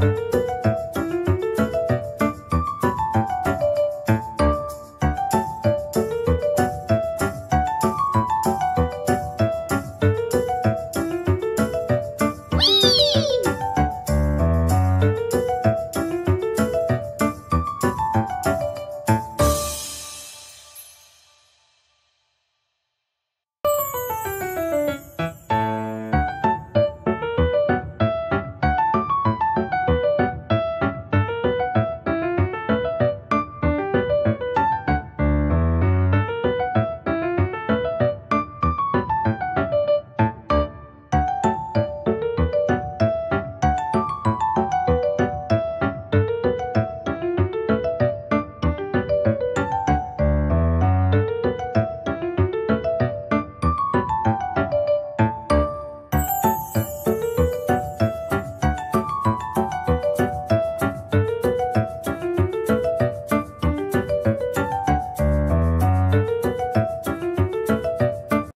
Música